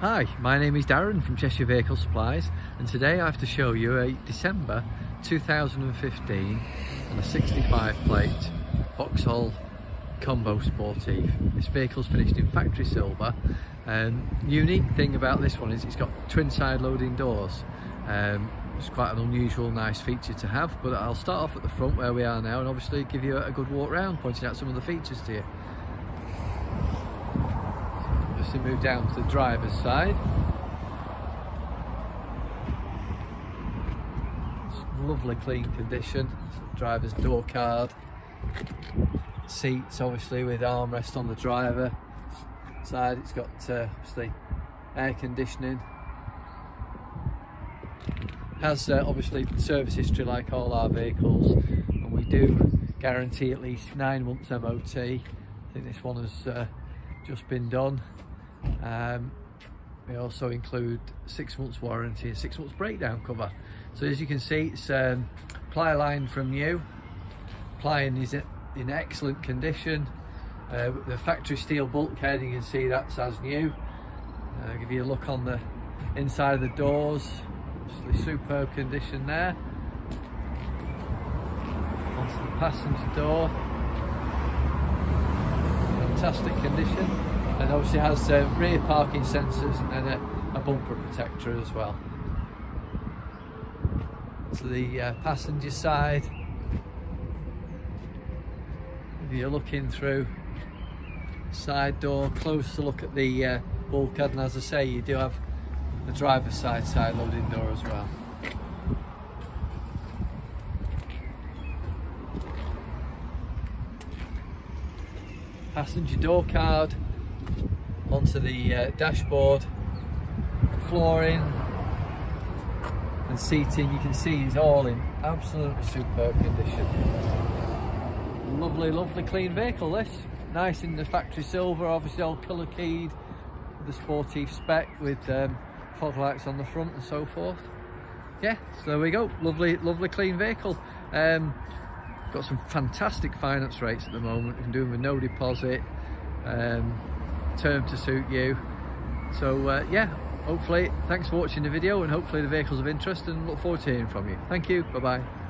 Hi, my name is Darren from Cheshire Vehicle Supplies and today I have to show you a December 2015 and a 65 plate Vauxhall Combo Sportive. This vehicle's finished in factory silver and unique thing about this one is it's got twin side loading doors. Um, it's quite an unusual nice feature to have but I'll start off at the front where we are now and obviously give you a good walk round pointing out some of the features to you. To move down to the driver's side. Lovely clean condition. Driver's door card. Seats obviously with armrest on the driver side. It's got uh, obviously air conditioning. Has uh, obviously service history like all our vehicles and we do guarantee at least nine months MOT. I think this one has uh, just been done um, we also include six months warranty and six months breakdown cover. So as you can see, it's um, ply line from new. Plying is in excellent condition. Uh, the factory steel bulkhead, you can see that's as new. Uh, give you a look on the inside of the doors. Absolutely superb condition there. Onto the passenger door. Fantastic condition obviously has uh, rear parking sensors and a, a, bumper protector as well. To the uh, passenger side, if you're looking through side door, closer look at the uh, bulkhead and as I say you do have the driver's side side loading door as well. Passenger door card onto the uh, dashboard, flooring and seating you can see is all in absolutely superb condition. Lovely, lovely clean vehicle this. Nice in the factory silver, obviously all colour keyed, the sportive spec with um, fog lights on the front and so forth. Yeah, so there we go, lovely, lovely clean vehicle. Um, got some fantastic finance rates at the moment, you can do them with no deposit. Um, term to suit you. So uh, yeah, hopefully, thanks for watching the video and hopefully the vehicle's of interest and look forward to hearing from you. Thank you, bye-bye.